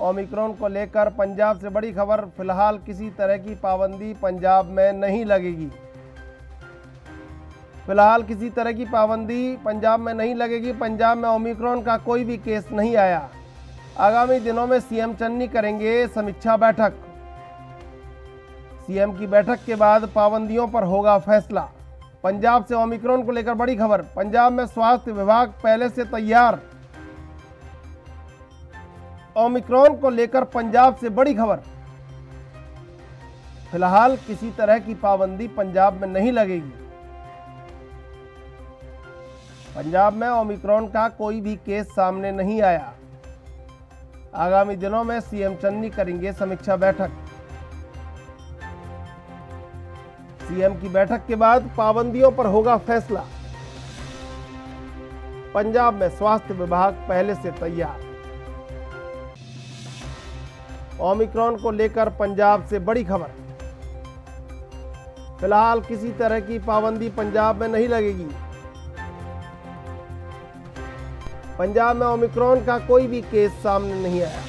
Omicron को लेकर पंजाब से बड़ी खबर, फ़िलहाल किसी तरह की पाबंदी पंजाब में नहीं लगेगी। फ़िलहाल किसी तरह की पाबंदी पंजाब में नहीं लगेगी। पंजाब में ओमिक्रॉन का कोई भी केस नहीं आया। आगामी दिनों में सीएम चन्नी करेंगे समीक्षा बैठक। सीएम की बैठक के बाद पाबंदियों पर होगा फैसला। पंजाब से ओमिक्रॉन को लेकर बड़ी खबर, पंजाब में स्वास्थ्य विभाग पहले से तैयार। ओमिक्रॉन को लेकर पंजाब से बड़ी खबर। फ़िलहाल किसी तरह की पाबंदी पंजाब में नहीं लगेगी। पंजाब में ओमिक्रॉन का कोई भी केस सामने नहीं आया। आगामी दिनों में सीएम चन्नी करेंगे समीक्षा बैठक। सीएम की बैठक के बाद पाबंदियों पर होगा फैसला। पंजाब में स्वास्थ्य विभाग पहले से तैयार। ओमिक्रॉन को लेकर पंजाब से बड़ी खबर। फ़िलहाल किसी तरह की पाबंदी पंजाब में नहीं लगेगी। पंजाब में ओमिक्रॉन का कोई भी केस सामने नहीं आया।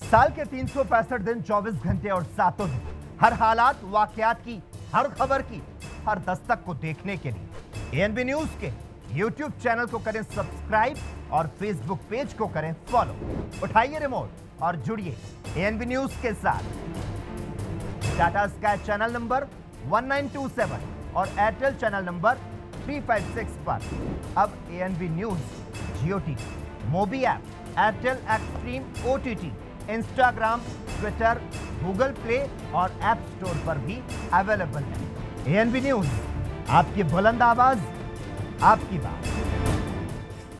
साल के तीन सौ पैंसठ दिन 24 घंटे और सातों दिन, हर हालात, वाकयात की, हर खबर की, हर दस्तक को देखने के लिए। एएनबी न्यूज़ के यूट्यूब चैनल को करें सब्सक्राइब और फेसबुक पेज को करें फॉलो उठाइए रिमोट और जुड़िए एएनबी न्यूज़ के साथ। टाटा स्काई चैनल नंबर 1927 और एयरटेल चैनल नंबर 356 पर। अब ANB news Jio TV mobi app Airtel Xstream OTT Instagram Twitter Google Play और ऐप स्टोर पर भी अवेलेबल है। एएनबी न्यूज़ आपकी बुलंद आवाज़ आपकी बात।